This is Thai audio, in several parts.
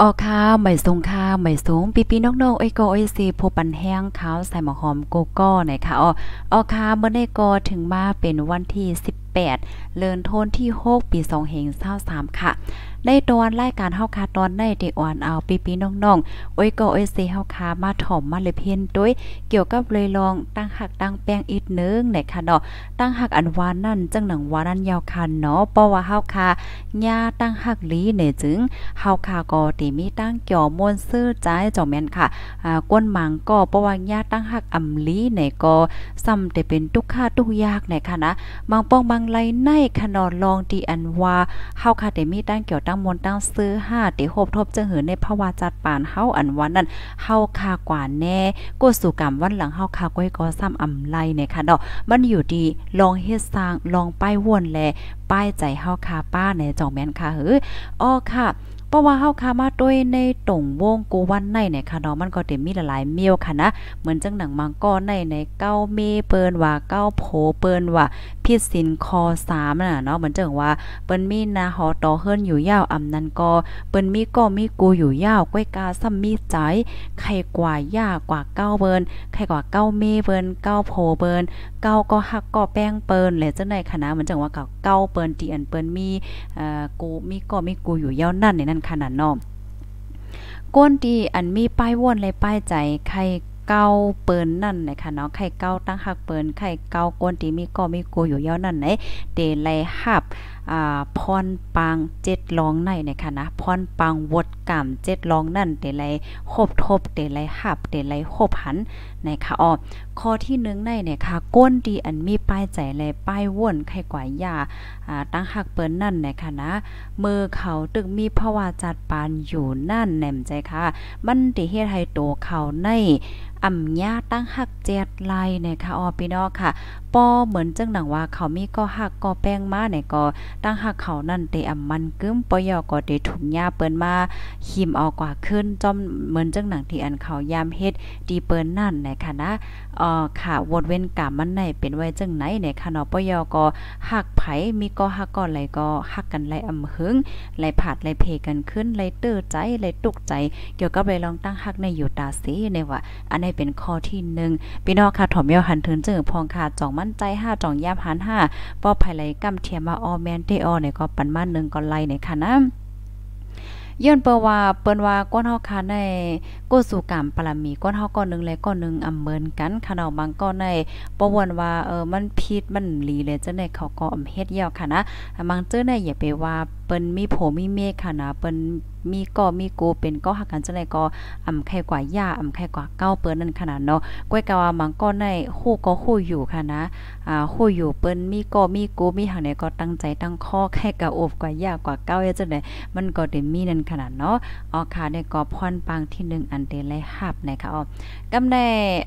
ออค่ะไม่สูงค่ะไม่สูงปีปีน้องๆไอ้ก็ไอ้ซีผู้ปันแห้งขาวใส่หมอหอมโกโก้หน่อยค่ะอ๋อออค่ะเมื่อได้กอถึงมาเป็นวันที่ 8 เลินโทนที่6ปี2เฮง23ค่ะ ในตอนรายการเฮาคาตอนในเดอ่อนเอาปีปีน้องๆโอ้ยก็โอ้ยซีเฮาคามาถ่อมมาเลยเพียนด้วยเกี่ยวกับเลยลองตั้งหักตั้งแป้งอีกนึงไหนค่ะเนาะตั้งหักอันวานนั่นจังหนังวานั่นยาวคันเนาะเพราะว่าเฮาคาหญ้าตั้งหักลีเนี่ยจึงเฮาคาก็ติมีตั้งเกี่ยวมวนซื้อใจจ่อแม่นค่ะอ่าก้นหมังก็เพราะว่าหญ้าตั้งหักอำลีเนี่ยก็ซ้ำแต่เป็นทุกค่าทุกยากเนี่ยค่ะนะบางป้องบางไรในขนอลองดีอันว่าเฮาคาได้มีตั้งเกี่ยวตั้งมนตั้งซื้อห้าติโฮบทบจะเหินในภาวะจัดปานเฮาอันวันนั้นเฮาคากว่าแน่กูสู่กรรมวันหลังเฮาคาก้อยก็ซ้ำอำไลเนี่ยค่ะเนาะมันอยู่ดีลองเฮ็ดสร้างลองป้ายวนแลป้ายใจเฮาคาป้าในจองแม่นค่ะเฮ้ออ้อค่ะ เพราะว่าเฮาคามาด้วยในตรงวงกูวันในเนี่ยค่ะเนาะมันก็เต็มมีหลายๆเมียวค่ะนะเหมือนจังหนังมังก้อในในเก้าเมเปิ้นว่าเก้าโผเปิ้นว่าพิษสินคอ3น่ะเนาะเหมือนจังว่าเปิ้นมีนาหอต่อเฮิรนอยู่ยาวอำนั้นก็เปิ้นมีก็มีกูอยู่ยาวก้อยกาซ้ำมีใจใครกว่ายากกว่าเก้าเบิ้นใครกว่าเก้าเมเปิ้นเก้าโผเปิ้นเก้าก็หักก็แป้งเปิ้นและจังได๋คณะเหมือนจังว่าเก้าเปิ้นที่อันเปิ้นมีเอ่อกูมีก็มีกูอยู่ยาวนั่นในนั้นขนาดเนาะก้นที่อันมีป้ายว่นเลยป้ายใจใครเก้าเปิ้นนั่นนะคะเนาะไข่เก้าตั้งหักเปิ้นไข่เก้าก้นที่มีก็มีกูอยู่ยาวนั่นไหนเตไลหับ พรปังเจ็ดลองในนะคะนะพรปังวดกามเจ็ดลองนั่นเตไลคบทบเตไลหับเตไลคบหันนะคะอ๋อข้อที่1ในเนี่ยค่ะก้นดีอันมีป้ายใจแลป้ายว่นไข่กว่ายาอ่าตั้งหักเปิ้นนั่นนะคะนะมือเขาตึกมีภาวะจัดปานอยู่นั่นแหนมใจค่ะ มันติเฮ็ดให้โตเขาในอ่ำยาตั้งหักเจ็ดลายนะคะอ๋อพี่น้องค่ะปอเหมือนจังหนังว่าเขามีก็หักก็แป้งมาเนี่ยก็ตั้งหักเขานั่นเตอ่ำมันกึ้มปอยอก็เตถุงยาเปิ้นมาหิมเอากว่าขึ้นจอมเหมือนจังหนังที่อันเขายามเฮ็ดดีเปิ้นนั่นไหนะคะนะเอ่อค่ะวดเว้นกรรมมันไหนเป็นไว้จังไหนเนี่ยค่ะเนาะปอยอก็หักไผมีก็หักก็ไหลก็หักกันไหลอำหึงไหลผาดไหลเพกันขึ้นไหลเตื้อใจไหลตุกใจ เกี่ยวกับไปลองตั้งหักในอยู่ตาสีในว่าอันนี้เป็นข้อที่1พี่น้องค่ะถอมยอหันถึงจึงพองค่ะจองมั่นใจห้าจ่องยามหัน5ป้อภายไหลกำเทียมมาออแมนเตอเนี่ยก็ปันมา1ก็ไล่ในค่ะนะย้อนเปว่าเปิ้นว่าก้นเฮาคาในกูสู่กรรมปรมีก้นเฮาก้อนนึงและก้อนนึงอำเหมือนกันค่ะเนาะบางก้อนในบ่วนว่าเออมันผิดมันหลีเลยจังได๋เขาก็อำเฮ็ดยาวค่ะนะบางเจ้อเนี่ยอย่าไปว่า เปิ้นมีโผมีเมฆค่ะนะเปิ้นมีก็มีกูเป็นก็หักกันจังได๋ก็อ่ำไข่กว่าย่าอ่ำไข่กว่าเก้าเปิ้นนั่นขนาดเนาะก้อยกะว่าบางก้อนในฮู้ก็ฮู้อยู่ค่ะนะอ่าฮู้อยู่เปิ้นมีก็มีกูมีหังไหนก็ตั้งใจตั้งข้อแค่กะอบกว่าย่ากว่าเก้าจังได๋มันก็ได้มีนั่นขนาดเนาะอ๋อค่ะได้ก็พรปังที่ 1 อันเตไลหับนะคะอ๋อกำได้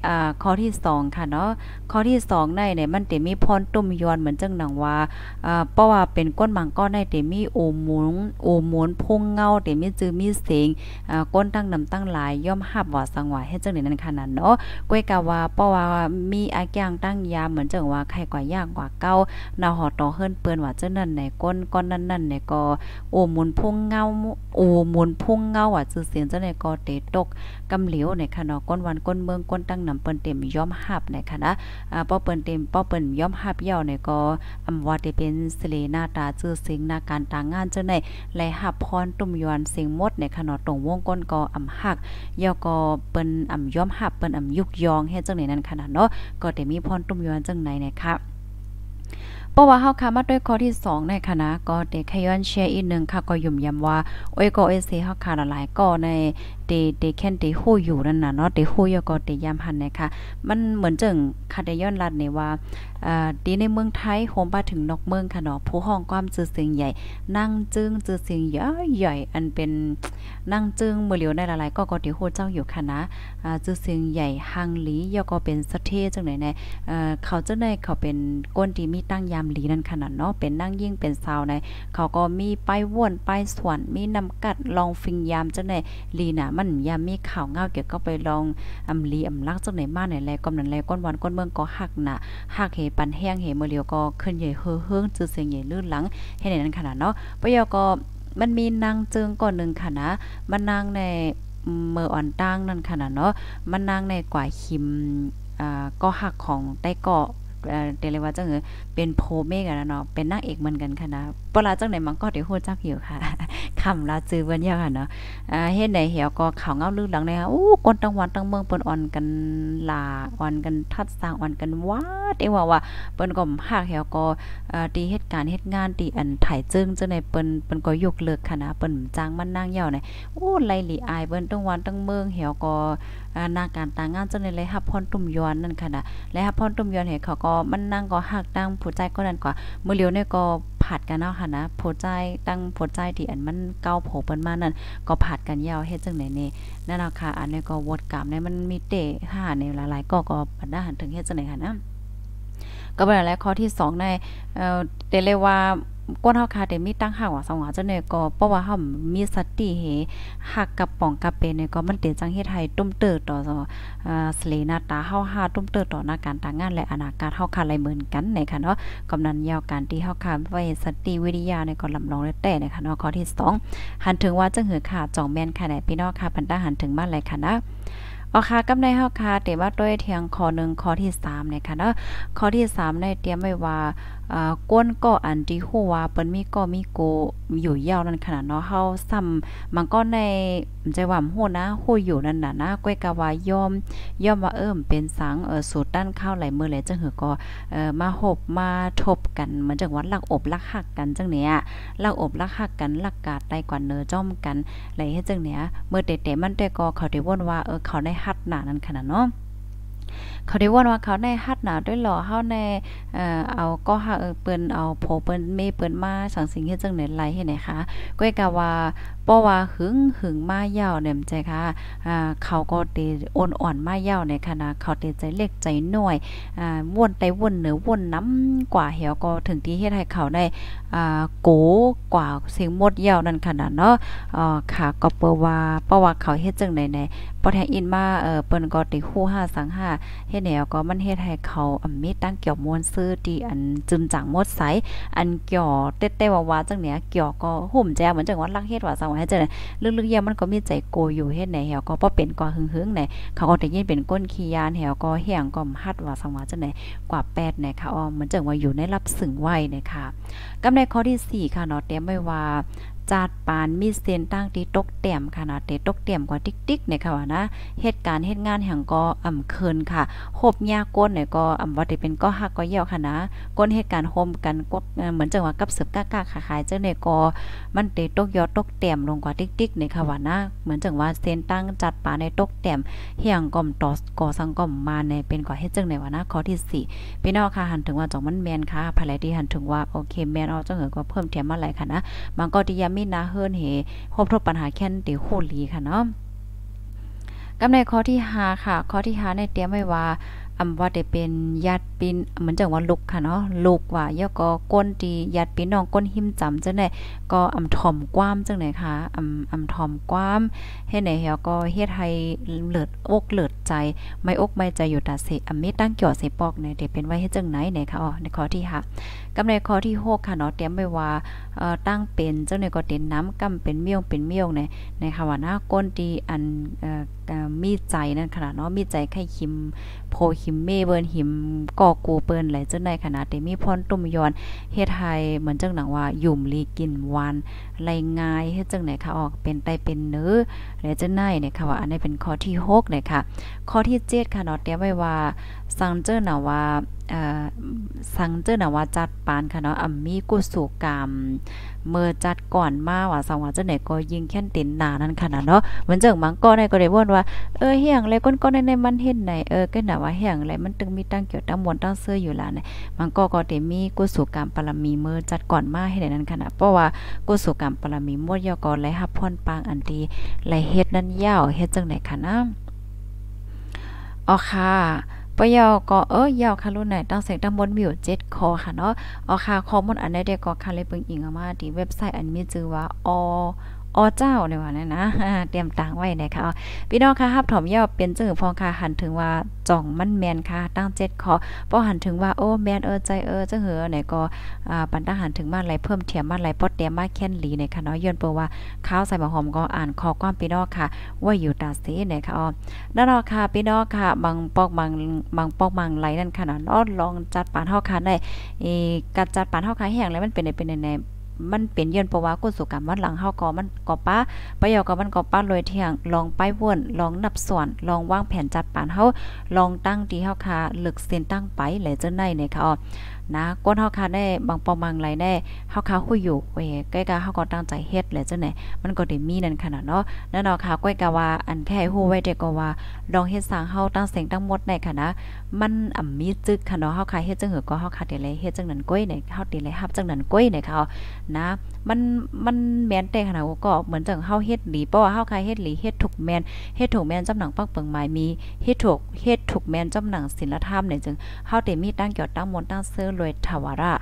อ่าข้อที่ 2 ค่ะเนาะข้อที่ 2 ในเนี่ยมันเตมีพรตุ่มยอนเหมือนจังหนังว่าอ่าเพราะว่าเป็นก้นมังก้อนในเตมีโอหมุนโอหมุนพุ่งเงาเตมีจือมีเสียงอ่าก้นตั้งนำตั้งหลายย่อมหับว่าสังว่าเฮ็ดจังได๋นั่นขนาดเนาะก้อยกะว่าเพราะว่ามีอาการตั้งยาเหมือนจังว่าใครกว่ายากกว่าเก่านาหอต่อเฮิรนเปิ้นว่าจังนั้นในก้นก้อนนั้นๆเนี่ยก็โอหมุนพุ่งเงาโอหมุนพุ่งเงาอะจือเสียงจังได๋ก็เตตกกำเหลียวในค่ะเนาะก้นวันก้นเมืองก้นตั้งนำเปิ้นเต็มย่อมหับในค่ะนะอ่าป้อเปิ้นเต็มป้อเปิ้นย่อมหับยาวเนี่ยก็อำว่าได้เป็นสิเลหน้าตาจือเสียงหน้าการตางานจังได๋และหับพรตุ่มยวนเสียงมดในค่ะเนอตรงวงก้นกออำหักยอกอเปิ้นอำย่อมหับเปิ้นอำยุกยองเฮ็ดจังไหนนั้นขนาดเนาะก็ได้มีพรตุ่มยวนจังไหนนะคะเพราะว่าเฮาค่ะมาด้วยข้อที่2ในคณะก็เดคย้อนแชร์อีกนึงค่ะก็ยุ่มยำว่าโอ้ยก็เอเซเฮาค่ะหลายก็ใน เดเดแค่นเดฮู้อยู่นั่นน่ะเนาะเดฮู้ยก็เดยามหันนะคะมันเหมือนจังค่ะได้ย้อนลัดนี่ว่าอ่าดีในเมืองไทยโฮมมาถึงนอกเมืองค่ะเนาะผู้ห้องความจื่อเสียงใหญ่ นั่งจึงจื่อเสียงใหญ่ใหญ่อันเป็นนั่งจึงมื้อเหลียวในหลายๆก็ก็เดฮู้เจ้าอยู่ค่ะนะอ่าจื่อเสียงใหญ่หังหลียก็เป็นสะเทจังไหนแน่เอ่อเขาจังได๋เขาเป็นก้นที่มีตั้งยามหลีนั่นขนาดเนาะเป็นนั่งยิ่งเป็นซาวในเขาก็มีป้ายว่นป้ายสวนมีนำกัดลองฟิงยามจังได๋ลีน่ะมันยามมีข่าวเงาเกี่ยวก็ไปลองอำลีอำลักจังไหนมาไหนแลก็นั้นแลก้นวันก้นเมืองก็หักน่ะหักเหปันแห้งเหมือเลียวก็ขึ้นใหญ่เฮือเฮืองจือเสียงใหญ่ลื่นหลังเฮ็ดนั้นขนาดเนาะปยก็มันมีนางจิงก่อนหนึ่งค่ะนะมันนางในเมื่ออ่อนตั้งนั่นค่ะนะเนาะมันนางในกว่าคิมอ่าก็หักของใต้เกาะ เดเรีว่าจังเออเป็นโพเมกันนะเนาะเป็นนางเอกเหมือนกันค่ะนะเวลาจังไหนมันก็ได้ฮู้จักอยู่ค่ะคำลาจือเบิ่นยาค่ะเนาะอ่าเฮ็ดไหนเหี่ยวก็ข่าวเงาลือหลังเลยค่ะโอ้คนตั้งวันตั้งเมืองเปิ้นอ่อนกันลาอ่อนกันทัดสร้างอ่อนกันวาดเอว่าว่าเปิ้นก็ฮักเหี่ยวก็อ่าตีเหตุการณ์เฮ็ดงานตีอันถ่ายจึงจังได๋เปิ้นเปิ้นก็ยกเลิกค่ะนะเปิ้นจ้างมันนั่งยาวไหนโอ้ไลหลีอายเปิ้นตั้งวันตั้งเมืองเหี่ยวก็นาการต่างงานจังได๋เลยฮับพรตุ่มย้อนนั่นค่ะนะและฮับพรตุ่มย้อนเห็เขาก็มันนั่งก็หักตั้งผู้ใจก็นั่นกว่ามื้อเลียวเนี่ยก็ผัดกันเนาะค่ะนะผู้ใจตั้งผู้ใจที่อันมันเก้าโผเปิ้นมานั่นก็ผัดกันยาวเฮ็ดจังได๋นี่นั่นเนาะค่ะอันนี้ก็วดกรรมเนี่ยมันมีเตะห่าในหลายๆก็ก็ปัดได้หันถึงเฮ็ดจังได๋ค่ะนะก็เป็นแล้วข้อที่2ในเอ่อเตเลยว่า ก้นเฮาคาเดมีตั้งหักว่าสองหวาจังได๋ก็เพราะว่าเฮามีสติเฮหักกับป่องกับเป็นเนี่ยก็มันเตจังเฮ็ดให้ตุ้มเติต่ออ่าสเลนาตาเฮาหาตุ้มเติต่อหน้าการต่างงานและอนาคตเฮาคาไหลเหมือนกันในค่ะเนาะกำนันยาวการที่เฮาคาไว้สติวิทยาในก็ลำลองแต่นะคะเนาะข้อที่2หันถึงว่าจังหือค่ะจ่องแม่นค่ะไหนพี่น้องค่ะพันตาหันถึงมาเลยค่ะนะอ๋อค่ะกำในเฮาค่ะเตว่าด้วยเทียงข้อ1ข้อที่3เนี่ยค่ะเนาะข้อที่3ในเตรียมไว้ว่า ก้นก็อันที่ฮู้ว่าเปิ้นมีก็มีโกอยู่ยาวนั่นขนาดเนาะเฮาซ้ำมันก็ในใจว่าฮู้นะฮู้อยู่นั่นน่ะนะก้อยกะว่ายอมยอมว่าเอิ่มเป็นสังเออสูตรด้านข้าวไหลมือเลยจังหือก็เอ่อมาหบมาทบกันเหมือนจังว่าลักอบลักหักกันจังเนี้ยลักอบลักหักกันลักกาดได้กว่าเนอจ้อมกันไหลเฮ็ดจังเนี้ยเมื่อเตะๆมันแต่ก็เขาได้วนว่าเออเขาได้ฮัดหน้านั่นขนาดเนาะ เขาได้ว่าว่าเขาในฮัดหนาด้วยหล่อเฮาในเอ่อเอาก็เออเปิ้นเอาโผเปิ้นเมเปิ้นมาสังสิ่งเฮ็ดจังไหนไหลเห็นไหนคะก้อยกะว่าป้อว่าหึงหึงมายาเนี่ยใจค่ะอ่าเขาก็เตอ่อนอ่อนมายาในคณะเขาเตใจเล็กใจน้อยอ่าวนไตวนเหนือวนน้ำกว่าเหี่ยวก็ถึงที่เฮ็ดให้เขาได้อ่าโกกว่าเสียงมดเย่านั่นขนาดเนาะอ่อค่ะก็เปว่าเพราะว่าเขาเฮ็ดจังได๋ไหนพอแทอินมาเอ่อเปิ้นก็ติฮู้5สัง5เฮ็ดแนวก็มันเฮ็ดให้เขาอมีตั้งเกี่ยวมวนซื้อที่อันจึมจังหมดใสอันเกี่ยวเต้ๆว่าๆจังเนี้ยเกี่ยวก็หุ่มแจเหมือนจังว่าลักเฮ็ดว่าสังว่าให้เจอลึกๆยามมันก็มีใจโกอยู่เฮ็ดไหนแฮวก็บ่เป็นกว่าหึงๆไหนเขาก็ได้ยินเป็นก้นขี้ยานแฮวก็แห้งก็ฮัดว่าสังว่าจังได๋กว่า8นะคะอ๋อเหมือนจังว่าอยู่ในรับสึงไว้นะคะกำในข้อที่4ค่ะเนาะเตรียมไว้ว่า จาดปานมีเส้นตั้งที่ตกเต็มค่ะนะเตตกเต็มกว่าติ๊กๆเนี่ยค่ะว่านะเหตุการณ์เฮ็ดงานแห่งก็อ่ำเคินค่ะหบยาก้นเนี่ยก็อ่ำว่าได้เป็นก็ฮักก็เหี่ยวค่ะนะก้นเหตุการณ์โฮมกันก็เหมือนจังว่ากับสืบก้าๆขายๆเจ้าเนี่ยก็มันเตตกยอดตกเต็มลงกว่าติ๊กๆเนี่ยค่ะว่านะเหมือนจังว่าเส้นตั้งจัดปานในตกเต็มเฮียงก่อมต่อก่อสังก่อมมาในเป็นก่อเฮ็ดจังได๋ว่านะข้อที่4พี่น้องค่ะหันถึงว่าจองมันแมนค่ะภายในที่หันถึงว่าโอเคแมนเอาจังเหือก็เพิ่มเทียมมาหลายค่ะนะมันก็ที่ยามีนาเฮิรนเฮพบทบปัญหาแค่นติโคลีค่ะเนาะกำในข้อที่5ค่ะ ข้อที่5ในเตรียมไว้ว่าอำว่าได้เป็นญาติปินเหมือนจังว่าลูกค่ะเนาะลูกว่าย่อก็ก้นตีญาติพี่น้องก้นหิมจำจังได๋ก็อำถ่อมกว้ามจังได๋ค่ะอำอำถ่อมกว้ามเฮ็ดไหนเฮาก็เฮ็ดให้เลิดอกเลิดใจไม่อกไม่ใจอยู่ตาเสอำมีตั้งเกี่ยวเสปอกเนี่ยได้เป็นไว้เฮ็ดจังไหนเนี่ยค่ะอ๋อในข้อที่5กำในข้อที่6ค่ะเนาะเตรียมไว้ว่าเอ่อตั้งเป็นเจังได๋ก็เต็นน้ำกำเป็นเมี่ยงเป็นเมี่ยงในในค่ะว่านะก้นตีอันเอ่อมีใจนั่นขนาดเนาะมีใจไข่คิมโพคิมเมเบิ่นหิมก่อกูเปิ้นไหลจังได๋ขนาดที่มีพรตุ่มยอนเฮ็ดให้เหมือนจังหนังว่ายุ่มลีกินวานไหลง่ายเฮ็ดจังไหนคะออกเป็นไตเป็นเนื้อและจังได๋เนี่ยค่ะว่าอันนี้เป็นข้อที่6เลยค่ะข้อที่7ค่ะเนาะเตรียมไว้ว่าสังเจอน่ะว่า สังเจอน่ะว่าจัดปานค่ะเนาะอ่ามีกุศลกรรม เมื่อจัดก่อนมาว่าสังว่าจังไหนก็ยิงแค่นตินหนานั่นค่ะเนาะเหมือนจังมังก็ได้ก็ได้ว่นว่าเออเฮียงเลยก้นๆในในมันเฮ็ดไหนเออก็น่ะว่าเฮียงอะไรมันตึงมีตั้งเกี่ยวตั้งมวลตั้งเสื้ออยู่ล่ะเนี่ยมันก็ก็ได้มีกุศลกรรมปรมีเมื่อจัดก่อนมาให้ได้นั่นค่ะนะเพราะว่ากุศลกรรมปรมีหมดยอก่อนไหลรับพรปางอันดีไหลเฮ็ดนั้นยาวเฮ็ดจังไหนค่ะนะอ๋อค่ะ ปยอก็เอ้ยยาวค่ะรุ่นไหนตั้งเสียงตั้งบนมิวเจ็ดคอค่ะเนาะเอาค่ะข้อมูลอันใดเด็ก็ค่ะเลยเปิงอิงออกมาที่เว็บไซต์อันมีชื่อว่าอ อเจ้าเนี่ยว่านะเตรียมตังไว้นะคะพี่น้องค่ะฮับถอมยอเป็นจื้อพองค่ะหันถึงว่าจ่องมันแมนค่ะตั้งเจ็ดขอพอหันถึงว่าโอ้แมนเออใจเออจังเหือไหนก็อ่าปันตาหันถึงมาไหลเพิ่มเทียมมาไหลปอดเตียมมาแค้นหลีในค่ะเนาะย้อนเปิว่าข้าวใส่หมหอมก็อ่านขอความพี่น้องค่ะ ว่าอยู่ตาเสนะคะอ๋อนั่นเนาะค่ะพี่น้องค่ะบางปอกบางบางปอกบางไหลนั่นค่ะเนาะลองจัดปานเฮาค่ะได้เอการจัดปานเฮาค่ะแห้งแล้วมันเป็นเป็นใน มันเป็นเยือนเพราะว่ากุศลกรรมมันหลังเฮาก็มันก็ป้าประโยชน์ก็มันก็ป้าลอยเที่ยง ลองไปวนลองนับส่วน ลองวางแผนจัดปานเฮาลองตั้งที่เฮาค่ะลึกเส้นตั้งไปแหละจังได๋เนี่ยค่ะนะก้นเฮาค่ะได้บางปอมังไรได้เฮาค่ะคุยอยู่เว้ใกล้ๆเฮาก็ตั้งใจเฮ็ดแหละจังได๋มันก็ได้มีนั่นขนาดเนาะนั่นเนาะค่ะก้อยกะว่าอันแค่ฮู้ไว้แต่ก็ว่าลองเฮ็ดสร้างเฮาตั้งเสียงตั้งหมดในค่ะนะมันอ่ำมีจึกค่ะเนาะเฮาค่ะเฮ็ดจังหือก็เฮาค่ะได้เลยเฮ็ดจังนั้นก้อยในเฮาได้เลยรับจังนั้นก้อยในค่ะนะมันมันแม่นแต่ขนาดก็เหมือนจังเฮาเฮ็ดหลีเพราะว่าเฮาค่ะเฮ็ดหลีเฮ็ดถูกแม่นเฮ็ดถูกแม่นจำหนังปักเปิงหมายมีเฮ็ดถูกเฮ็ดถูกแม่นจำหนังศีลธรรมเนี่ยจึงเฮาได้มีตั้งเกี่ยวตั้งมนตั้งเสื้อรวยถวาระ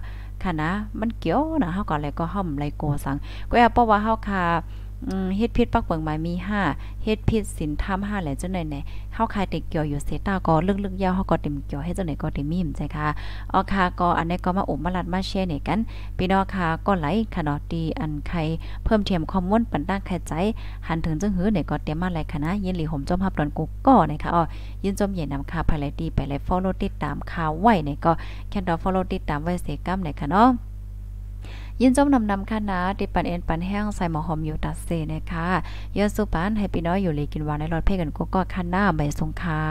ค่ะนะ มันเกี่ยวนะเฮาก็อะไรก็ห่อมไรโกสังก็อย่าเพราะว่าเฮาค่ะ เฮ็ดพิษปักเปิงหมายมี5เฮ็ดพิษศีลธรรม5แหละจังได๋แหน่เฮาคายติเกี่ยวอยู่เสตาก็ลึกๆยาวเฮาก็เต็มเกี่ยวให้จังได๋ก็ได้มีมใช่ค่ะออค่ะก็อันนี้ก็มาอมมาลัดมาแชร์นี่กันพี่น้องค่ะก็ไหลค่ะเนาะดีอันใครเพิ่มเทียมข้อมูลปันตั้งใครใจหันถึงจังหื้อเนี่ยก็เตรียมมาหลายคณะยินหลีห่มจมรับดอนกุกก็นะคะอ๋อยินจมเย็นนำค่าภายไลดีไปไล follow ติดตามข่าวไว้เนี่ยก็แค่ดอ follow ติดตามไว้เสกัมเนี่ยค่ะเนาะ ยินจมนำนำค่ะติปันเอ็นปันแห้งใส่หมอหอมอยู่ตัดเซนะคะยอสุปานให้พี่น้อยอยู่เลยกินวานในรถเพ่กันก็ก็คันหน้าใบสงคา